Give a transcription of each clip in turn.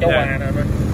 Cuban.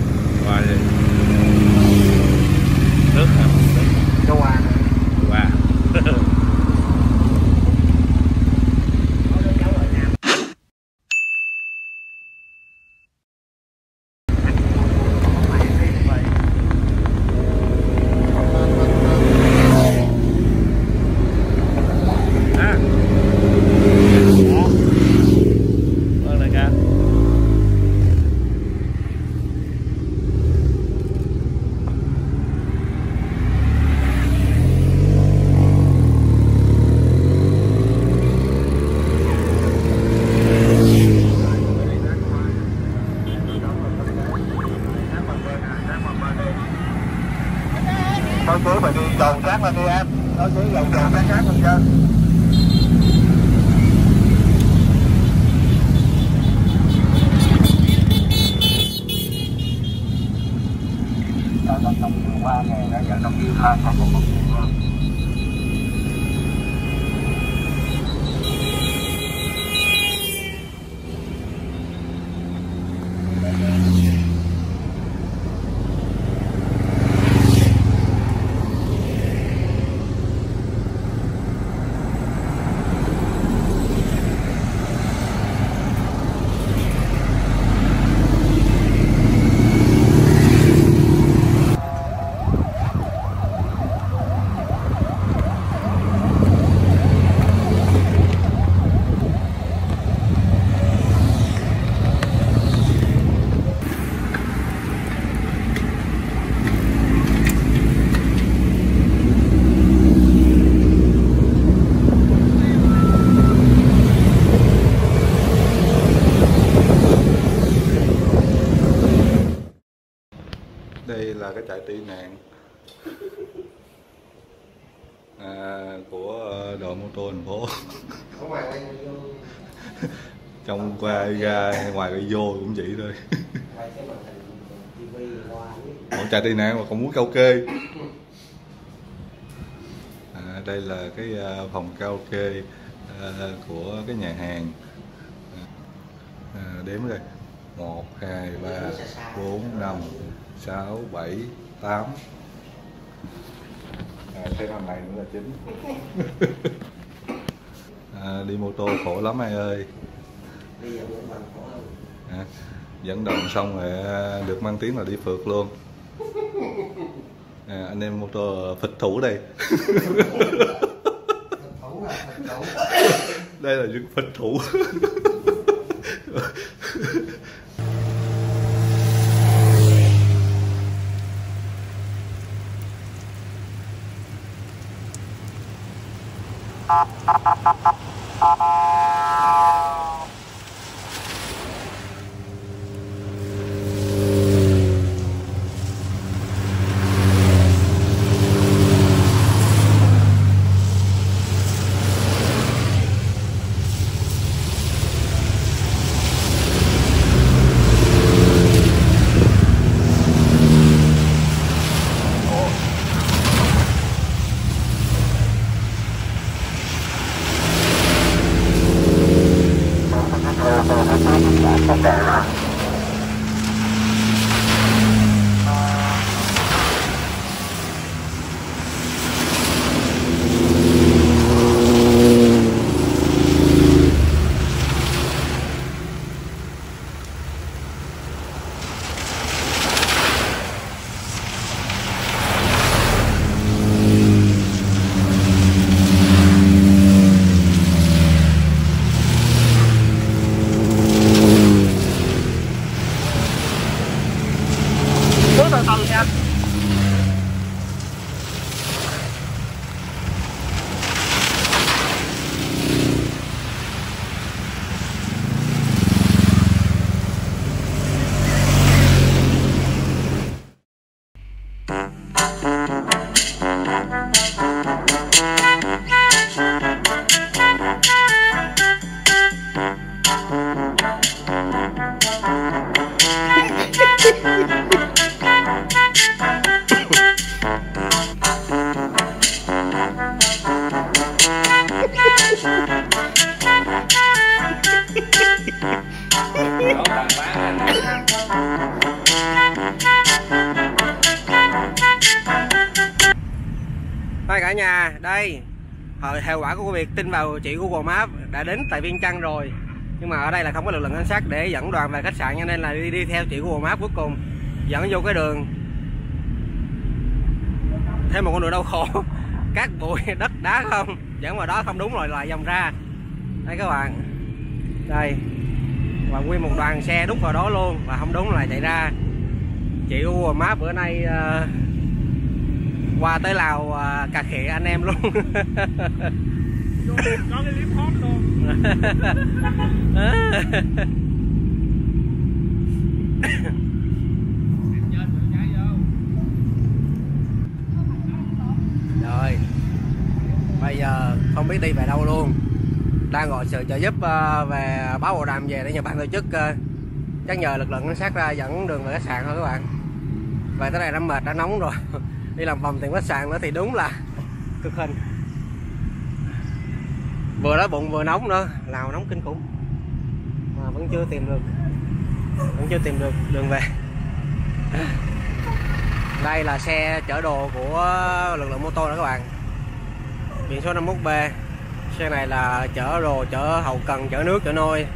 Tập đồng điều qua ngày đã dẫn đồng điều hai không một một điều đây là cái trại tị nạn à, của ờ, đội mô tô thành phố. Trong qua ra ngoài cái vô cũng vậy thôi. Một trại tị nạn mà còn muốn karaoke. À, đây là cái ờ, phòng karaoke ờ, của cái nhà hàng. À, đếm đây một hai ba bốn năm sáu bảy tám. À, thêm thằng này nữa là chín à, đi mô tô khổ lắm ai ơi. À, dẫn đoàn xong rồi à, được mang tiếng là đi phượt luôn. À, anh em mô tô phịch thủ đây. Đây là những phịch thủ Thank you. Hồi hiệu quả của việc tin vào chị Google Maps đã đến tại Viên Chăn rồi. Nhưng mà ở đây là không có lực lượng cảnh sát để dẫn đoàn về khách sạn cho nên là đi, đi theo chị Google Maps cuối cùng Dẫn vô cái đường. Thêm một con đường đau khổ. Cát bụi, đất đá không? Dẫn vào đó không đúng rồi lại vòng ra. Đây các bạn. Đây. Và nguyên một đoàn xe đúc vào đó luôn Và không đúng là chạy ra. Chị Google Maps bữa nay uh, qua tới Lào à, cà khịa anh em luôn. Có cái clip hot luôn. Giờ không biết đi về đâu luôn. Đang gọi sự trợ giúp ờ, về báo bộ đàm về để nhờ ban tổ chức ờ, chắc nhờ lực lượng cảnh sát ra dẫn đường về khách sạn thôi các bạn. Về tới đây đã mệt đã nóng rồi đi làm vòng tiền khách sạn nữa thì đúng là cực hình. Vừa đói bụng vừa nóng nữa lào nóng kinh khủng. Mà vẫn chưa tìm được vẫn chưa tìm được đường về. Đây là xe chở đồ của lực lượng mô tô đó các bạn. Biển số 51B xe này là chở đồ chở hậu cần chở nước chở nôi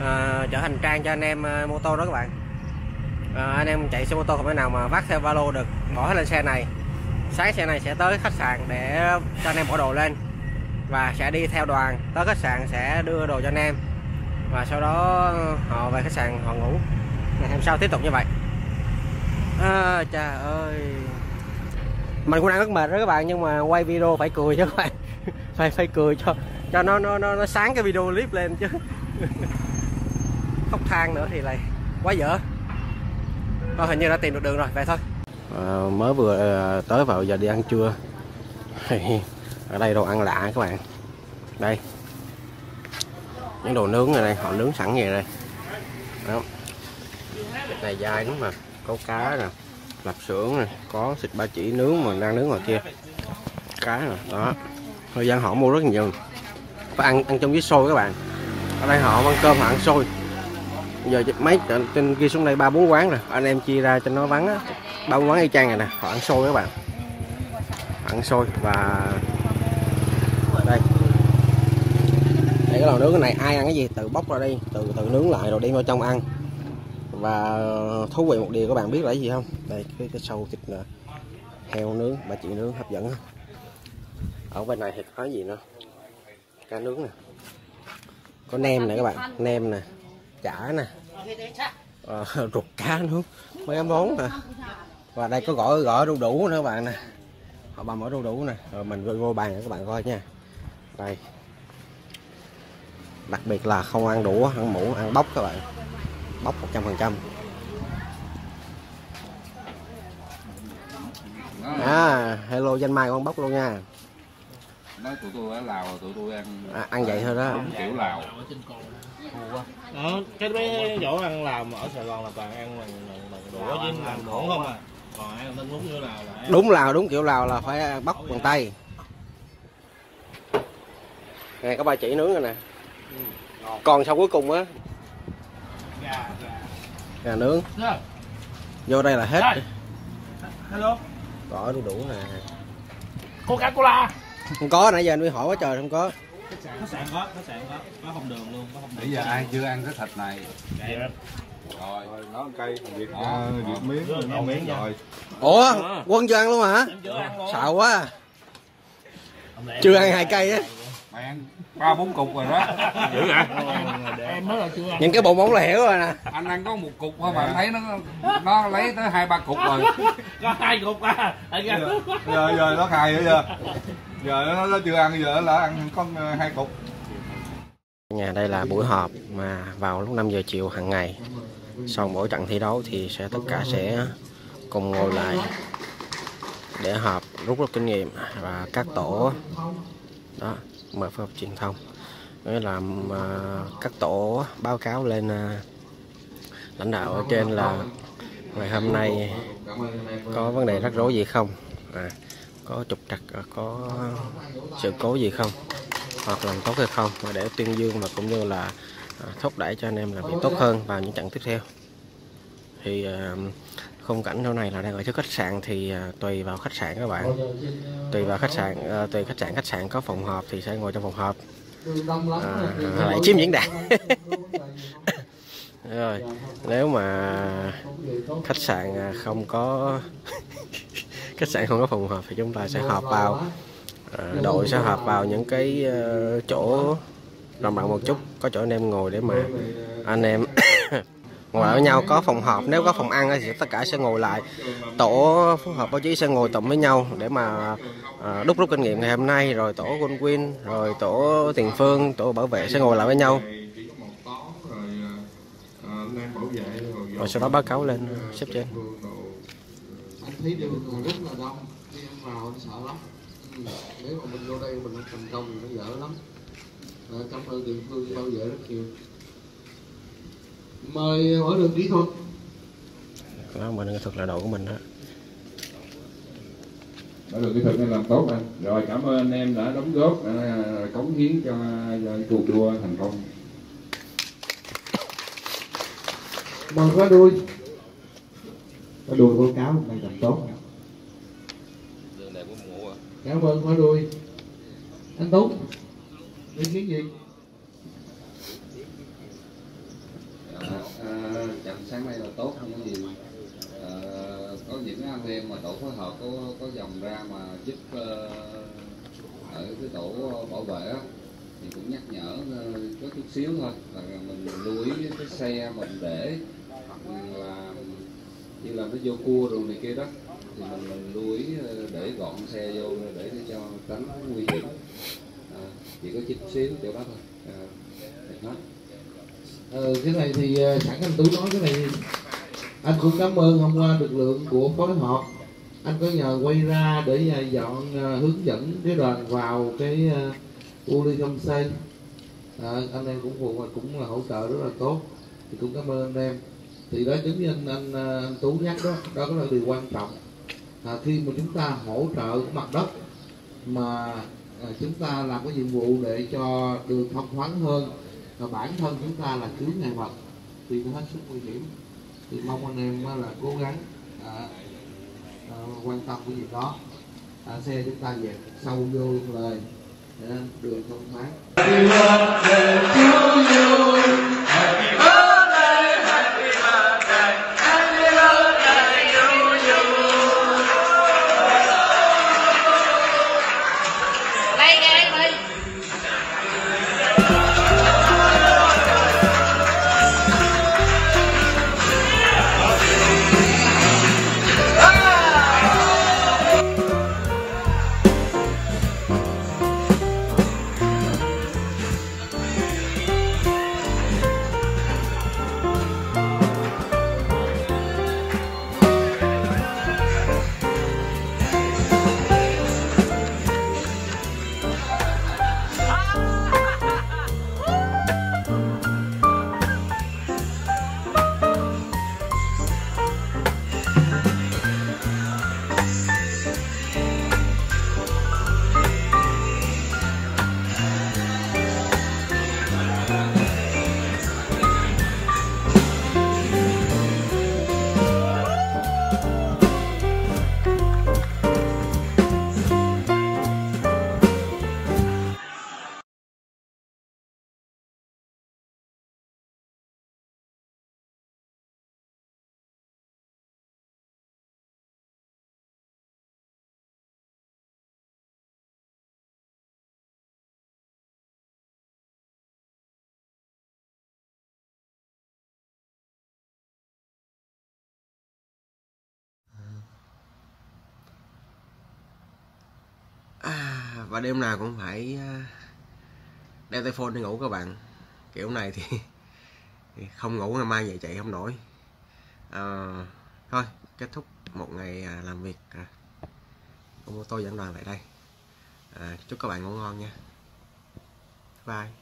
à, chở hành trang cho anh em à, mô tô đó các bạn à, anh em chạy xe mô tô không thể nào mà vác theo ba lô được bỏ hết lên xe này. Sáng xe này sẽ tới khách sạn để cho anh em bỏ đồ lên và sẽ đi theo đoàn tới khách sạn sẽ đưa đồ cho anh em. Và sau đó ờ, họ về khách sạn họ ngủ. Ngày hôm sau tiếp tục như vậy. À, trời ơi. Mình cũng đang rất mệt đó các bạn nhưng mà quay video phải cười chứ các bạn. Phải phải cười cho cho nó nó nó, nó sáng cái video clip lên chứ. Khóc than nữa thì lại quá dở. Rồi hình như đã tìm được đường rồi vậy thôi. À, mới vừa ờ, tới vào giờ đi ăn trưa. Ở đây đồ ăn lạ các bạn. Đây. Những đồ nướng này đây họ nướng sẵn vậy đây. Đó. Thịt này dai lắm mà. Có cá nè lạp xưởng nè có thịt ba chỉ nướng mà đang nướng ngoài kia. Cá nè đó. Thời gian họ mua rất nhiều. Phải ăn ăn trong với xôi các bạn. Ở đây họ ăn cơm họ ăn xôi giờ mấy trên kia xuống đây ba bốn quán rồi. Anh em chia ra cho nó vắng á. Ba quán y chang này nè. Họ ăn xôi các bạn. Ăn xôi và đây. Đây, cái lò nướng cái này, ai ăn cái gì tự bóc ra đi, tự tự nướng lại rồi đem vào trong ăn. Và thú vị một điều các bạn biết là gì không? Đây, cái cái sâu thịt nè. Heo nướng, bà chị nướng hấp dẫn không ở bên này thì có gì nữa? Cá nướng nè. Có nem nè các bạn. Nem nè chả nè. À, ruột cá nướng mấy cái món nè. Và đây có gỏi gỏi đu đủ nữa các bạn nè. Họ bầm ở đu đủ nè. Rồi mình vô, bàn để các bạn coi nha. Đây. Đặc biệt là không ăn đũa ăn muỗng ăn bóc các bạn. Bóc 100 phần trăm. À hello danh mai con bóc luôn nha nói tụi tôi ở Lào tụi tôi ăn à, ăn vậy thôi đó. đúng kiểu Lào. Đó cái mấy chỗ ăn làm ở Sài Gòn là toàn ăn bằng, bằng, bằng đũa với làm muỗng không à? Còn ăn tên đúng như nào là đúng lào đúng kiểu lào là phải bóc bằng tay. nè có ba chỉ nướng rồi nè. Còn sau cuối cùng á? Gà nướng. Đó. vô đây là hết. Đây. hello. Đu đủ nè. Coca Cola không có nãy giờ anh mới hỏi quá trời không có. Khách sạn có khách sạn có. Có không đường luôn có không đường. Bây giờ ai chưa ăn cái thịt này? Đó. rồi. Rồi, nó ăn cây việc Đó. uh, việc miếng. Rồi, ngon miếng rồi. Ủa quân chưa ăn luôn hả? Em chưa ăn luôn. Sợ quá. Chưa ăn hai cây á. Mày ăn ba bốn cục rồi đó. Dữ hả em mới là chưa ăn. Những cái bộ móng là hiểu rồi nè anh ăn có một cục thôi mà anh thấy nó nó lấy tới hai ba cục rồi. Có hai cục à. Giờ giờ nó khai nữa giờ giờ nó, nó chưa ăn giờ là ăn con hai cục. Nhà đây là buổi họp mà vào lúc 5 giờ chiều hàng ngày. Sau mỗi trận thi đấu thì sẽ tất cả sẽ cùng ngồi lại để họp rút rút kinh nghiệm và các tổ. Đó mời phối hợp truyền thông. Nghĩa là các tổ báo cáo lên à, lãnh đạo ở trên là ngày hôm nay có vấn đề rắc rối gì không? À, có trục trặc ờ, có sự cố gì không? Hoặc làm tốt hay không? Và để tuyên dương và cũng như là ờ, thúc đẩy cho anh em làm việc tốt hơn vào những trận tiếp theo. Thì ờ, khung cảnh chỗ này là đang ở trước khách sạn thì tùy vào khách sạn các bạn. Tùy vào khách sạn tùy khách sạn khách sạn có phòng họp thì sẽ ngồi trong phòng họp. À, lại chiếm diễn đàn. Rồi nếu mà khách sạn không có khách sạn không có phòng họp thì chúng ta sẽ họp vào. À, đội sẽ họp vào những cái ờ, chỗ rộng rộng một chút có chỗ anh em ngồi để mà anh em ngồi với nhau có phòng họp. Nếu có phòng ăn thì tất cả sẽ ngồi lại. Tổ phối hợp báo chí sẽ ngồi tụm với nhau để mà à, đúc rút kinh nghiệm ngày hôm nay rồi tổ quân quyên rồi tổ tiền phương tổ bảo vệ sẽ ngồi lại với nhau. Rồi sau đó báo cáo lên ờ, sếp trên thấy đường còn rất là đông. Đi ăn vào anh sợ lắm. Nếu mà mình vô đây mình không thành công thì nó dở lắm. À, cảm ơn địa phương bao giờ rất nhiều. Mời hỏi đường kỹ thuật đó mình nghệ thuật là đội của mình đó. Đã được kỹ thuật nên làm tốt anh. Rồi cảm ơn anh em đã đóng góp đã cống hiến cho, cho cuộc đua thành công. Mời khóa đuôi có đuôi báo cáo hôm nay làm tốt. Cảm ơn có đuôi. Anh tú ý kiến gì? À, chậm sáng nay là tốt không? Có gì à, có những anh em mà tổ phối hợp có có dòng ra mà giúp uh, ở cái tổ bảo vệ á, thì cũng nhắc nhở uh, có chút xíu thôi. Là mình lưu ý cái xe mình để là như là nó vô cua rồi này kia đó. Thì mình, mình lưu ý để gọn xe vô để cho tránh nguy hiểm. À, chỉ có chút xíu chỗ đó thôi. À, hết ờ, cái này thì ờ, sẵn anh tú nói cái này anh cũng cảm ơn hôm qua lực lượng của phối hợp. Anh có nhờ quay ra để ờ, dọn ờ, hướng dẫn cái đoàn vào cái uh, u ly xây à, anh em cũng phụ cũng là hỗ trợ rất là tốt. Thì cũng cảm ơn anh em thì đó giống như anh anh, à, anh tú nhắc đó đó là điều quan trọng. À, khi mà chúng ta hỗ trợ mặt đất mà à, chúng ta làm cái nhiệm vụ để cho đường thông thoáng hơn và bản thân chúng ta là cứu ngài vật thì nó hết sức nguy hiểm. Thì mong anh em là cố gắng à, à, quan tâm cái việc đó. À, xe chúng ta dẹp sâu vô lời để đường thông thoáng. Và đêm nào cũng phải à, đeo tay phone đi ngủ các bạn. Kiểu này thì, thì không ngủ ngày mai dậy chạy không nổi. À, thôi kết thúc một ngày à, làm việc à, của tôi dẫn đoàn lại đây. À, chúc các bạn ngủ ngon nha. Bye.